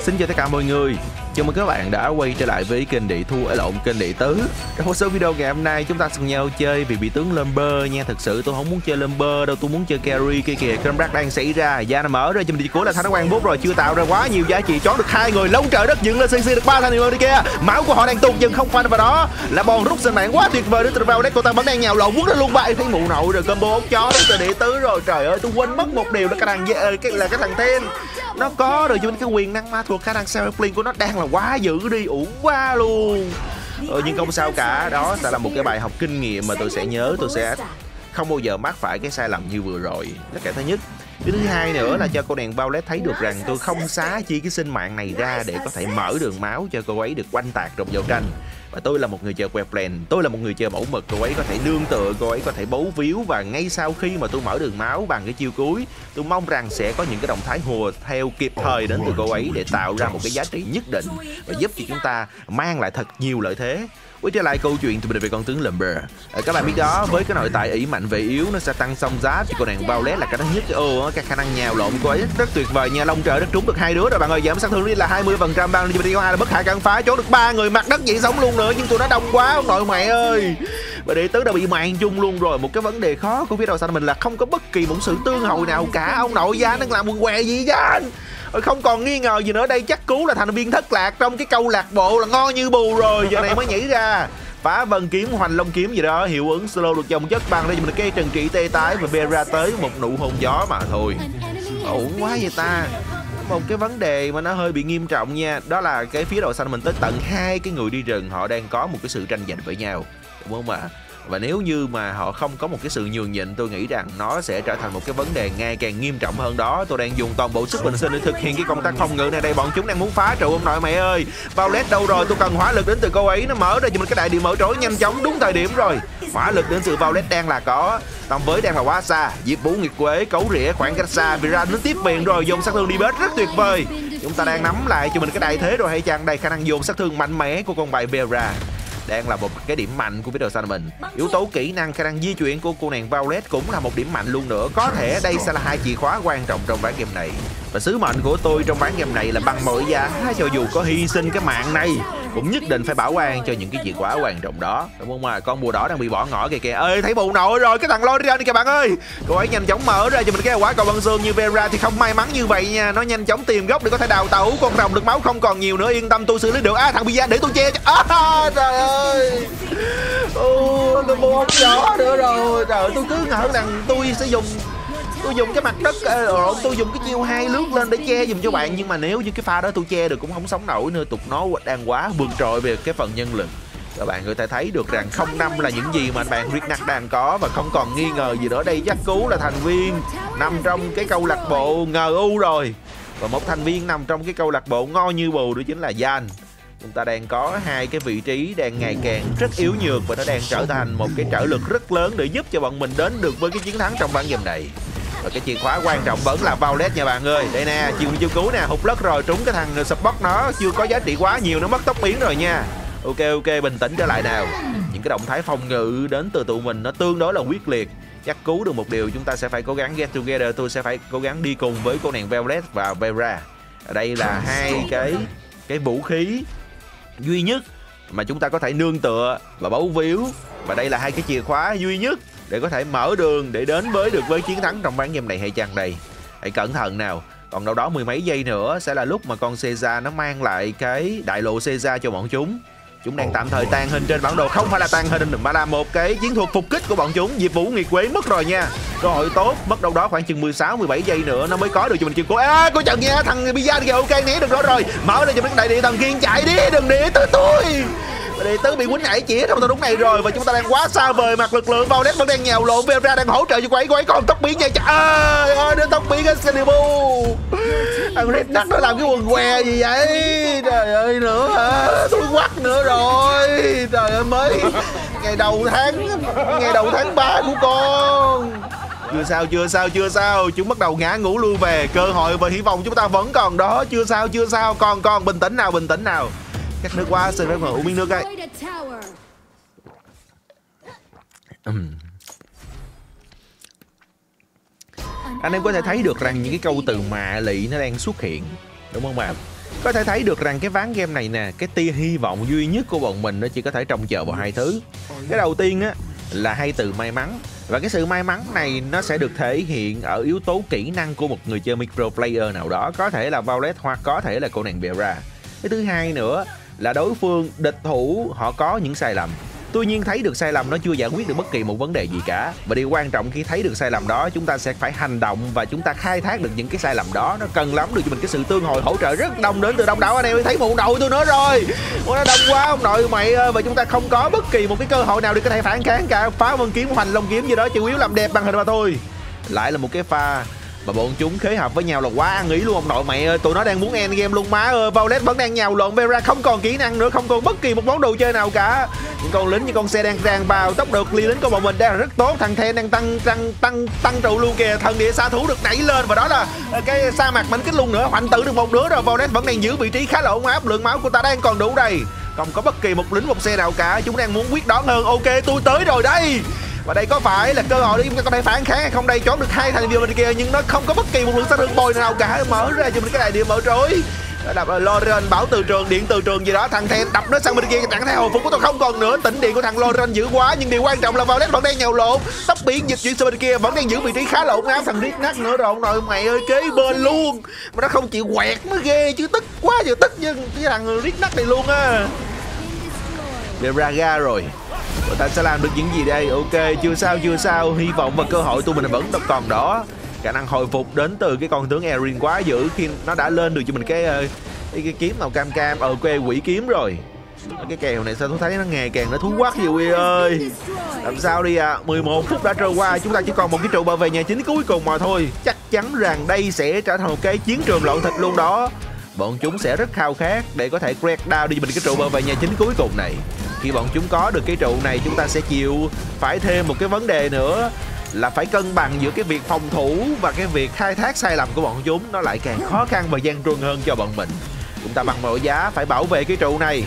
Xin chào tất cả mọi người. Chào mừng các bạn đã quay trở lại với kênh Địa Thu ở lộn, kênh Địa Tứ. Trong số video ngày hôm nay, chúng ta cùng nhau chơi vì bị tướng Lumber nha. Thật sự tôi không muốn chơi Lumber đâu, tôi muốn chơi carry. Kia kìa comeback đang xảy ra Gia nó mở ra cho mình đi cuối là thanh quan bút rồi, Chưa tạo ra quá nhiều giá trị chó được hai người, lông trời đất dựng lên CC được ba thanh niệm đi kia. Máu của họ đang tụt dần không phanh vào đó. Là bòn rút sinh mạng quá tuyệt vời đến từ vào đấy cô ta vẫn đang nhào lộn muốn nó luôn bay thấy mụ nội rồi, combo ốc chó đến từ Địa Tứ rồi. Trời ơi, tôi quên mất một điều là cái thằng cái là cái thằng Ten nó có rồi, cho cái quyền năng ma thuật, khả năng self của nó đang là quá dữ đi uổng quá luôn. Ừ, nhưng không sao cả. Đó sẽ là một cái bài học kinh nghiệm mà tôi sẽ nhớ tôi sẽ không bao giờ mắc phải cái sai lầm như vừa rồi. Đó cái thứ nhất. Cái thứ hai nữa là cho cô đèn Violet thấy được rằng tôi không xá chi cái sinh mạng này ra để có thể mở đường máu cho cô ấy được quanh tạc trong giao tranh và tôi là một người chơi web plan tôi là một người chơi mẫu mực. Cô ấy có thể nương tựa cô ấy có thể bấu víu và ngay sau khi mà tôi mở đường máu bằng cái chiêu cuối tôi mong rằng sẽ có những cái động thái hùa theo kịp thời đến từ cô ấy để tạo ra một cái giá trị nhất định và giúp cho chúng ta mang lại thật nhiều lợi thế quay trở lại câu chuyện từ mình về con tướng Lumber à, các bạn biết đó với cái nội tại ý mạnh về yếu nó sẽ tăng song giá. Thì con nàng Violet là cái thứ nhất. Ô cái khả năng nhào lộn của ấy rất tuyệt vời. Nha long trời đất trúng được hai đứa rồi bạn ơi. Giảm sát thương đi là 20 phần trăm. Ban đi hai là bất khả căn phá trốn được ba người. Mặt đất vậy sống luôn nữa nhưng tụi nó đông quá. Ông nội mẹ ơi. Và đệ tứ đã bị màn chung luôn rồi. Một cái vấn đề khó của phía đầu xanh mình là không có bất kỳ một sự tương hồi nào cả. Ông nội gia đang làm quần què gì vậy không còn nghi ngờ gì nữa. Đây chắc cú là thành viên thất lạc trong cái câu lạc bộ là ngon như bù rồi. Giờ này mới nhảy ra. Phá vân kiếm hoành long kiếm gì đó. Hiệu ứng slow được dòng chất bằng. Đây mình cây trần trị tê tái và bê ra tới một nụ hôn gió mà thôi. Ổn quá vậy ta. một cái vấn đề mà nó hơi bị nghiêm trọng nha. Đó là cái phía đầu xanh mình tới tận hai cái người đi rừng. Họ đang có một cái sự tranh giành với nhau. Đúng không ạ và nếu như mà họ không có một cái sự nhường nhịn, tôi nghĩ rằng nó sẽ trở thành một cái vấn đề ngày càng nghiêm trọng hơn đó. Tôi đang dùng toàn bộ sức bình sinh để thực hiện cái công tác phòng ngự này. Đây, bọn chúng đang muốn phá trụ ông nội mẹ ơi. Violet đâu rồi? Tôi cần hỏa lực đến từ cô ấy. Nó mở ra cho mình cái đại điện mở trối nhanh chóng, đúng thời điểm rồi. Hỏa lực đến từ Violet đang là có. Tầm với đang là quá xa. Diệp vũ nguyệt quế cấu rỉa khoảng cách xa. Vì ra nó tiếp viện rồi. Dùng sát thương đi bết rất tuyệt vời. Chúng ta đang nắm lại cho mình cái đại thế rồi hay chăng? Đây, khả năng dùng sát thương mạnh mẽ của con bài Vera đang là một cái điểm mạnh của Peter Simon. Yếu tố kỹ năng khả năng di chuyển của cô nàng Violet cũng là một điểm mạnh luôn nữa. Có thể đây sẽ là hai chìa khóa quan trọng trong ván game này. Và sứ mệnh của tôi trong ván game này là bằng mọi giá cho dù có hy sinh cái mạng này cũng nhất định phải bảo quan cho những cái gì quá quan trọng đó. Đúng không mà con bùa đỏ đang bị bỏ ngỏ kìa kìa. Ơi thấy bù nội rồi cái thằng Lorian kìa bạn ơi. Cô ấy nhanh chóng mở ra cho mình cái quả cầu băng xương như Vera thì không may mắn như vậy nha. Nó nhanh chóng tìm gốc để có thể đào tẩu. Con rồng được máu không còn nhiều nữa. Yên tâm tôi xử lý được. À thằng Bia để tôi che cho. À, trời ơi. Ô tôi bùa không nữa rồi. Trời tôi cứ ngỡ rằng tôi sẽ dùng tôi dùng cái mặt đất ờ, rồi tôi dùng cái chiêu hai lướt lên để che dùm cho bạn. Nhưng mà nếu như cái pha đó tôi che được cũng không sống nổi nữa. Tục nó đang quá vượt trội về cái phần nhân lực. Các bạn có thể thấy được rằng không năm là những gì mà anh bạn Rick đang có. Và không còn nghi ngờ gì nữa. Đây chắc cú là thành viên nằm trong cái câu lạc bộ ngờ u rồi. Và một thành viên nằm trong cái câu lạc bộ ngon như bù đó chính là Jan chúng ta đang có hai cái vị trí đang ngày càng rất yếu nhược và nó đang trở thành một cái trở lực rất lớn để giúp cho bọn mình đến được với cái chiến thắng trong ván game này và cái chìa khóa quan trọng vẫn là Violet nha bạn ơi. Đây nè chiều chiêu cứu nè, hụt lất rồi, trúng cái thằng support nó. Chưa có giá trị quá nhiều, nó mất tốc biến rồi nha. Ok ok, bình tĩnh trở lại nào. Những cái động thái phòng ngự đến từ tụi mình nó tương đối là quyết liệt. Chắc cứu được một điều, chúng ta sẽ phải cố gắng get together, tôi sẽ phải cố gắng đi cùng với cô nàng Violet và Vera. Ở đây là hai cái cái vũ khí duy nhất mà chúng ta có thể nương tựa và bấu víu. Và đây là hai cái chìa khóa duy nhất để có thể mở đường để đến với được với chiến thắng trong ván game này hay chăng đây? Hãy cẩn thận nào. Còn đâu đó mười mấy giây nữa sẽ là lúc mà con Caesar nó mang lại cái đại lộ Caesar cho bọn chúng. Chúng đang tạm thời tan hình trên bản đồ. Không phải là tan hình mà là một cái chiến thuật phục kích của bọn chúng. Diệp vũ nguyệt quế mất rồi nha. Cơ hội tốt mất đâu đó khoảng chừng 16 17 giây nữa nó mới có được cho mình chiều cố à, cô chần nha thằng Bizarre kìa ok né được đó rồi. Mở ra cho mình đại địa thần kiên chạy đi đừng để tới tôi đệ tứ bị quýnh ngải chỉ trong tình huống này rồi và chúng ta đang quá xa vời mặt lực lượng Vaudet vẫn đang nhào lộn. Vera đang hỗ trợ cho quấy quấy còn tóc biến nha trời ơi đến tóc biến Excalibur thằng Red Duck nó làm cái quần què gì vậy? Trời ơi, nữa hả? Tôi quắc nữa rồi. Trời ơi, mới ngày đầu tháng, ngày đầu tháng 3 của con. Chưa sao chưa sao chưa sao. Chúng bắt đầu ngã ngủ lui về. Cơ hội và hy vọng chúng ta vẫn còn đó. Chưa sao chưa sao. Còn còn, bình tĩnh nào, bình tĩnh nào. Cắt nước quá xin phép mở uống miếng nước đây anh em có thể thấy được rằng những cái câu từ mạ lị nó đang xuất hiện đúng không bạn? Có thể thấy được rằng cái ván game này nè cái tia hy vọng duy nhất của bọn mình nó chỉ có thể trông chờ vào hai thứ. Cái đầu tiên á là hai từ may mắn. Và cái sự may mắn này nó sẽ được thể hiện ở yếu tố kỹ năng của một người chơi micro player nào đó. Có thể là Violet hoặc có thể là cô nàng Vera cái thứ hai nữa là đối phương địch thủ, họ có những sai lầm. Tuy nhiên, thấy được sai lầm nó chưa giải quyết được bất kỳ một vấn đề gì cả. Và điều quan trọng khi thấy được sai lầm đó, chúng ta sẽ phải hành động và chúng ta khai thác được những cái sai lầm đó. Nó cần lắm được cho mình cái sự tương hồi, hỗ trợ rất đông đến từ đông đảo. Anh em thấy một đội tôi nữa rồi. Nó đông quá, ông nội mày ơi. Và chúng ta không có bất kỳ một cái cơ hội nào để có thể phản kháng cả. Phá vân kiếm, hoành long kiếm gì đó, chủ yếu làm đẹp bằng hình mà thôi. Lại là một cái pha và bọn chúng khế hợp với nhau là quá ăn ý luôn. Ông nội mẹ ơi, tụi nó đang muốn end game luôn má ơi. Violet vẫn đang nhào lộn, Vera không còn kỹ năng nữa, không còn bất kỳ một món đồ chơi nào cả. Những con lính như con xe đang ràng vào, tốc độ clear lính của bọn mình đang rất tốt. Thằng The đang tăng tăng tăng tăng trụ luôn kìa. Thần địa xa thú được đẩy lên và đó là ờ, cái sa mạc mảnh kích luôn nữa. Hoành tử được một đứa rồi. Violet vẫn đang giữ vị trí khá là ổn áp. Lượng máu của ta đang còn đủ đây không có bất kỳ một lính một xe nào cả. Chúng đang muốn quyết đoán hơn. Ok, tôi tới rồi đây và đây có phải là cơ hội để chúng ta có thể phản kháng hay không? Đây trốn được hai thành viên bên kia, nhưng nó không có bất kỳ một lượng sát thương bồi nào cả. Mở ra cho mình cái đại điểm mở trối. Đập ờ, Loren, bảo từ trường, điện từ trường gì đó, thằng Then đập nó sang bên kia trạng thái hồi phục của tôi không còn nữa. Tỉnh điện của thằng Loren dữ quá, nhưng điều quan trọng là Violet vẫn đang nhào lộn. Tóc biển dịch chuyển sang bên kia, vẫn đang giữ vị trí khá lộn. Áo thằng riết nát nữa rồi. Nội mày ơi, kế bên luôn. Mà nó không chịu quẹt, mới ghê chứ, tức quá giờ tức. Với cái thằng riết nát này luôn á. Về braga rồi ta sẽ làm được những gì đây? Ok chưa sao chưa sao. Hy vọng và cơ hội tụi mình vẫn còn đó. Khả năng hồi phục đến từ cái con tướng Erin quá dữ Khi nó đã lên được cho mình cái ờ, cái, cái kiếm màu cam cam. Ờ quê quỷ kiếm rồi. Cái kèo này sao tôi thấy nó ngày càng nó thú quá gì Quy ơi. Làm sao đi à 11 phút đã trôi qua Chúng ta chỉ còn một cái trụ bảo vệ nhà chính cuối cùng mà thôi. Chắc chắn rằng đây sẽ trở thành một cái chiến trường loạn thịt luôn đó. Bọn chúng sẽ rất khao khát để có thể crack down đi mình cái trụ bảo vệ nhà chính cuối cùng này khi bọn chúng có được cái trụ này, chúng ta sẽ chịu phải thêm một cái vấn đề nữa, là phải cân bằng giữa cái việc phòng thủ và cái việc khai thác sai lầm của bọn chúng. Nó lại càng khó khăn và gian truân hơn cho bọn mình. Chúng ta bằng mọi giá phải bảo vệ cái trụ này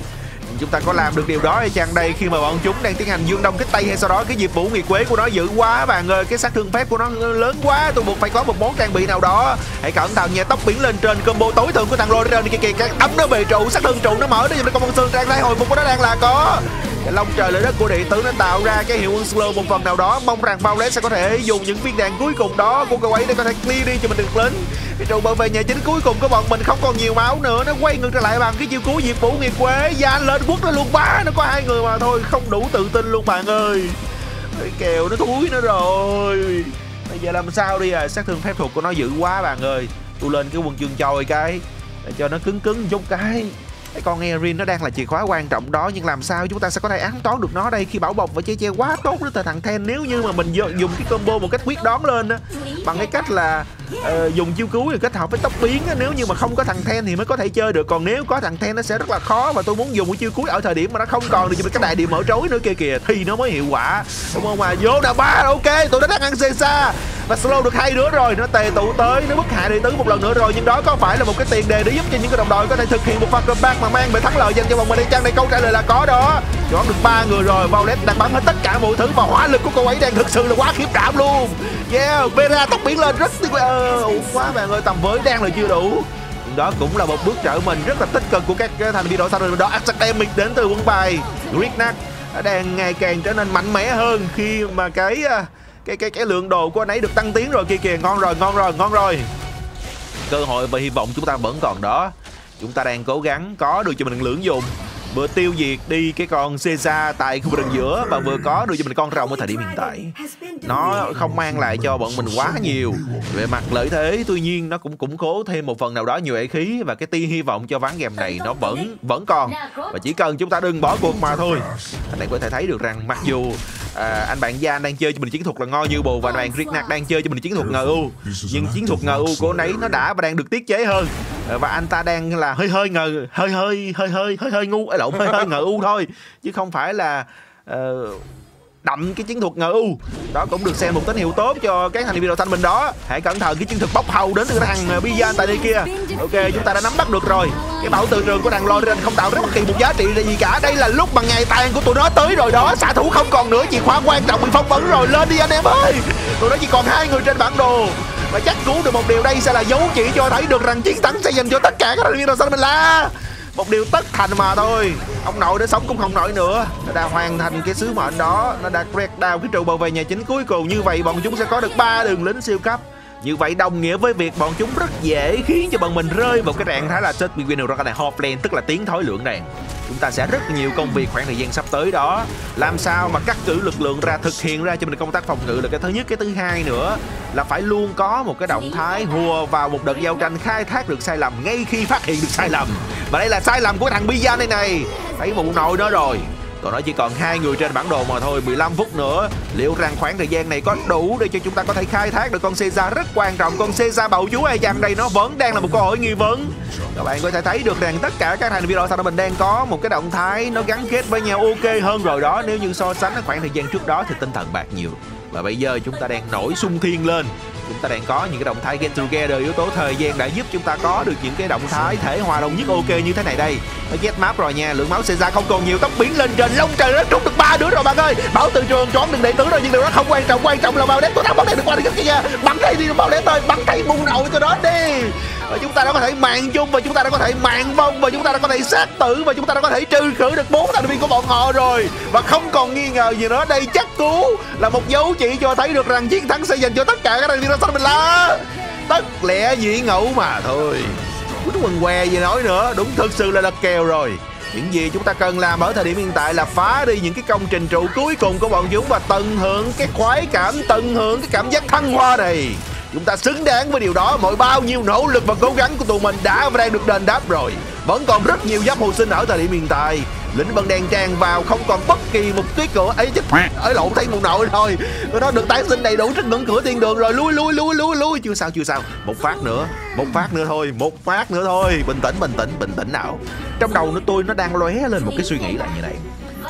chúng ta có làm được điều đó hay chăng? Đây, khi mà bọn chúng đang tiến hành dương đông kích tây hay sau đó, cái diệp vũ nguyệt quế của nó dữ quá bạn ơi cái sát thương phép của nó lớn quá tôi buộc phải có một món trang bị nào đó. Hãy cẩn thận nha, tóc biển lên trên combo tối thượng của thằng Roder kia kìa cái ấm nó bị trụ, sát thương trụ nó mở đi con con xương trang thái hồi phục của nó đang là có cái lông trời lợi đất của điện tử nó tạo ra cái hiệu ứng slow một phần nào đó. Mong rằng Violet sẽ có thể dùng những viên đạn cuối cùng đó của cậu ấy để có thể clear đi cho mình được lính. Cái trụ bảo vệ nhà chính cuối cùng của bọn mình không còn nhiều máu nữa. Nó quay ngược trở lại bằng cái chiêu cứu diệt vũ nghiệt quế. Gian lên quất nó luôn. Ba nó có hai người mà thôi. Không đủ tự tin luôn, bạn ơi. Cái kèo nó thúi nó rồi. Bây giờ làm sao đi à? Sát thương phép thuật của nó dữ quá, bạn ơi. Tôi lên cái quần chương choi cái, để cho nó cứng cứng chút cái cái con Erin nó đang là chìa khóa quan trọng đó nhưng làm sao chúng ta sẽ có thể án toán được nó đây khi bảo bọc và che che quá tốt đó thằng Ten? Nếu như mà mình dùng cái combo một cách quyết đoán lên á bằng cái cách là uh, dùng chiêu cứu rồi kết hợp với tốc biến á nếu như mà không có thằng Ten thì mới có thể chơi được. Còn nếu có thằng Ten nó sẽ rất là khó và tôi muốn dùng cái chiêu cuối ở thời điểm mà nó không còn được cái đại điểm mở trối nữa kia kìa thì nó mới hiệu quả. Đúng không? Mà vô đà ba ok tôi đã đang ăn xe xa và slow được hai đứa rồi nó tề tụ tới nó bức hạ đệ tứ một lần nữa rồi. Nhưng đó có phải là một cái tiền đề để giúp cho những cái đồng đội có thể thực hiện một pha comeback mà mang về thắng lợi dành cho vòng mình đây chăng đây câu trả lời là có đó. Chọn được ba người rồi Violet đang bắn hết tất cả mọi thứ và hỏa lực của cô ấy đang thực sự là quá khiếp đảm luôn. Yeah Vera tóc biến lên rất tuyệt vời. Ờ, quá bạn ơi tầm với đang là chưa đủ. Đó cũng là một bước trở mình rất là tích cực của các thành viên đội sau đó Academic đến từ quân bài Grignac đang ngày càng trở nên mạnh mẽ hơn khi mà cái uh, cái cái cái lượng đồ của anh ấy được tăng tiến rồi kia kìa. Ngon rồi ngon rồi ngon rồi. Cơ hội và hy vọng chúng ta vẫn còn đó. Chúng ta đang cố gắng có được cho mình lượng dùng. Vừa tiêu diệt đi cái con Caesar tại khu vực giữa và vừa có được cho mình con rồng ở thời điểm hiện tại. Nó không mang lại cho bọn mình quá nhiều. Về mặt lợi thế, tuy nhiên nó cũng củng cố thêm một phần nào đó nhiều hệ khí và cái tia hy vọng cho ván game này nó vẫn vẫn còn. Và chỉ cần chúng ta đừng bỏ cuộc mà thôi. Anh em có thể thấy được rằng mặc dù à, anh bạn Gian đang chơi cho mình chiến thuật là ngon như bù và bạn Ricknack đang chơi cho mình chiến thuật ngờ u. Nhưng chiến thuật ngờ u của anh ấy nó đã và đang được tiết chế hơn. À, và anh ta đang là hơi hơi ngờ hơi hơi hơi hơi hơi hơi ngu à, lộn hơi hơi ngờ u thôi. Chứ không phải là uh, đậm cái chiến thuật ngờ u đó cũng được xem một tín hiệu tốt cho các thành viên đội xanh mình đó. Hãy cẩn thận cái chiến thuật bốc hầu đến từ thằng ờ, Bizan tại đây kia. Ok, chúng ta đã nắm bắt được rồi. Cái bảo từ trường của thằng Loren không tạo ra bất kỳ một giá trị gì cả. Đây là lúc mà ngày tàn của tụi nó tới rồi đó. Xạ thủ không còn nữa chìa khóa quan trọng bị phong vấn rồi. Lên đi anh em ơi. Tụi nó chỉ còn hai người trên bản đồ. Và chắc cứu được một điều đây sẽ là dấu chỉ cho thấy được rằng chiến thắng sẽ dành cho tất cả các thành viên đội xanh mình là một điều tất thành mà thôi. Ông nội đã sống cũng không nổi nữa. Nó đã hoàn thành cái sứ mệnh đó. Nó đã crack down cái trụ bảo vệ nhà chính cuối cùng. Như vậy bọn chúng sẽ có được ba đường lính siêu cấp. Như vậy đồng nghĩa với việc bọn chúng rất dễ khiến cho bọn mình rơi vào cái trạng thái là set between rock này hop lane tức là tiếng thối lượng đàn chúng ta sẽ rất nhiều công việc khoảng thời gian sắp tới đó. Làm sao mà cắt cử lực lượng ra, thực hiện ra cho mình công tác phòng ngự là cái thứ nhất. Cái thứ hai nữa là phải luôn có một cái động thái hùa vào một đợt giao tranh khai thác được sai lầm ngay khi phát hiện được sai lầm mà đây là sai lầm của thằng Bizan này này. Thấy vụ nội đó rồi. Còn nó chỉ còn hai người trên bản đồ mà thôi 15 phút nữa. Liệu rằng khoảng thời gian này có đủ để cho chúng ta có thể khai thác được con Caesar rất quan trọng? Con Caesar bầu chú hay chăng đây nó vẫn đang là một câu hỏi nghi vấn. Các bạn có thể thấy được rằng tất cả các thành viên đội sao mình đang có một cái động thái nó gắn kết với nhau ok hơn rồi đó. Nếu như so sánh ở khoảng thời gian trước đó thì tinh thần bạc nhiều và bây giờ chúng ta đang nổi sung thiên lên. Chúng ta đang có những cái động thái get together, yếu tố thời gian đã giúp chúng ta có được những cái động thái thể hòa đồng nhất ok như thế này đây. Nó get map rồi nha, lượng máu sẽ ra không còn nhiều tốc biến lên trên lông trời nó trúng được ba đứa rồi bạn ơi. Bảo từ trường trốn đừng đệ tử rồi, nhưng điều đó không quan trọng quan trọng là bao đét tôi đang bắn đây được qua đi kia bắn đây đi bao đét ơi bắn tay bùng đầu cho đó đi và chúng ta đã có thể mạng chung và chúng ta đã có thể mạng vong và chúng ta đã có thể sát tử, và chúng ta đã có thể trừ khử được bốn thành viên của bọn họ rồi. Và không còn nghi ngờ gì nữa, đây chắc cú là một dấu chỉ cho thấy được rằng chiến thắng sẽ dành cho tất cả các thành viên của mình là tất lẽ dĩ ngẫu mà thôi. Quýnh quần què gì nói nữa, đúng thực sự là lật kèo rồi. Những gì chúng ta cần làm ở thời điểm hiện tại là phá đi những cái công trình trụ cuối cùng của bọn chúng và tận hưởng cái khoái cảm, tận hưởng cái cảm giác thăng hoa này. Chúng ta xứng đáng với điều đó. Mọi bao nhiêu nỗ lực và cố gắng của tụi mình đã và đang được đền đáp rồi. Vẫn còn rất nhiều giáp hồi sinh ở thời điểm hiện tại. Lĩnh vân Đen tràn vào, không còn bất kỳ một tuyết cửa ấy chứ. Ở lộn, thấy một nội thôi. Nó được tái sinh đầy đủ trên ngưỡng cửa thiên đường rồi. Lui lui lui lui lui chưa sao chưa sao. Một phát nữa, một phát nữa thôi, một phát nữa thôi. Bình tĩnh bình tĩnh bình tĩnh nào. Trong đầu nó tôi, nó đang lóe lên một cái suy nghĩ là như này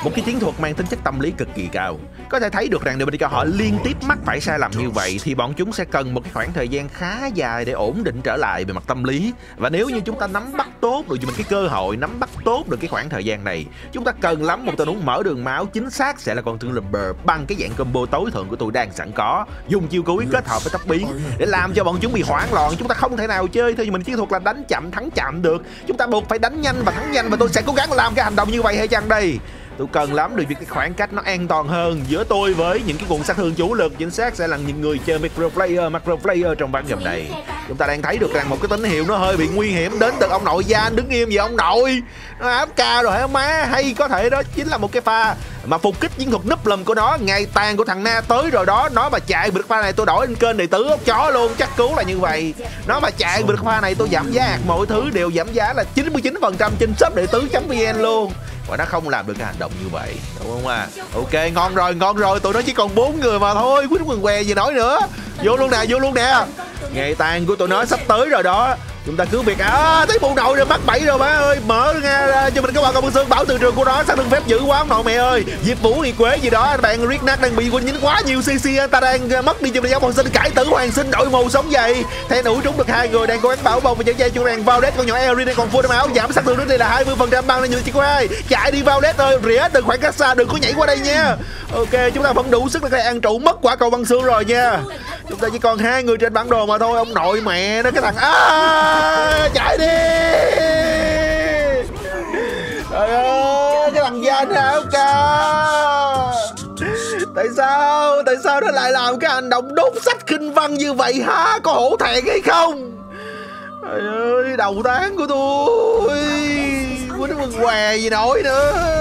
một cái chiến thuật mang tính chất tâm lý cực kỳ cao. Có thể thấy được rằng nếu Dominica họ liên tiếp mắc phải sai lầm như vậy thì bọn chúng sẽ cần một cái khoảng thời gian khá dài để ổn định trở lại về mặt tâm lý. Và nếu như chúng ta nắm bắt tốt được mình cái cơ hội nắm bắt tốt được cái khoảng thời gian này chúng ta cần lắm một tình huống mở đường máu chính xác sẽ là con thương lumber bằng cái dạng combo tối thượng của tôi đang sẵn có. Dùng chiêu cuối kết hợp với tốc biến để làm cho bọn chúng bị hoảng loạn. Chúng ta không thể nào chơi theo mình chiến thuật là đánh chậm thắng chậm được. Chúng ta buộc phải đánh nhanh và thắng nhanh và tôi sẽ cố gắng làm cái hành động như vậy hay chăng đây tôi cần lắm được cái khoảng cách nó an toàn hơn. Giữa tôi với những cái cuộn sát thương chủ lực, chính xác sẽ là những người chơi micro player macro player trong ván game này. Chúng ta đang thấy được rằng một cái tín hiệu nó hơi bị nguy hiểm đến từ ông nội. Gia đứng im vậy, ông nội. Nó áp ca rồi hả, má? Hay có thể đó chính là một cái pha mà phục kích chiến thuật núp lùm của nó. Ngày tàn của thằng na tới rồi đó. Nó mà chạy được pha này tôi đổi lên kênh đệ tứ ốc chó luôn. Chắc cứu là như vậy. Nó mà chạy được pha này tôi giảm giá mọi thứ đều giảm giá là 99% trên shop đệ tứ vn luôn và nó không làm được cái hành động như vậy, đúng không à? Ok, ngon rồi ngon rồi, tụi nó chỉ còn bốn người mà thôi quýnh quần què gì nói nữa. Vô luôn nè, vô luôn nè. Ngày tàn của tụi nó sắp tới rồi đó chúng ta cứ việc à thấy bộ đội rồi bắt bẫy rồi má ơi. Mở ra cho mình các bạn công xương bảo từ trường của nó sang đường phép dữ quá. Ông nội mẹ ơi diệp vũ thì quế gì đó. Anh bạn riết nát đang bị quân nhính quá nhiều cc anh ta đang à, mất đi cho mình giáo hoàng sinh. Cải tử hoàng sinh đội màu sống dày thay nụ trúng được hai người đang cố gắng bảo bồng và dẫn dây cho rằng vào đét con nhỏ Erin đang còn full áo giảm sát thương đến đây là 20 phần trăm. Băng lên như chỉ có hai. Chạy đi vào đét ơi rỉa từ khoảng cách xa đừng có nhảy qua đây nha. Ok chúng ta vẫn đủ sức để ăn trụ mất quả cầu băng xương rồi nha. Chúng ta chỉ còn hai người trên bản đồ mà thôi ông nội mẹ nó cái thằng à, chạy đi. Trời ơi, cái thằng danh áo ca? Tại sao tại sao nó lại làm cái hành động đốt sách kinh văn như vậy hả? Có hổ thẹn hay không? Trời ơi, đầu tháng của tôi. Quýnh quần què gì nổi nữa.